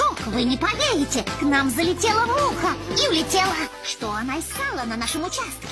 Шок, вы не поверите, к нам залетела муха и улетела. Что она искала на нашем участке?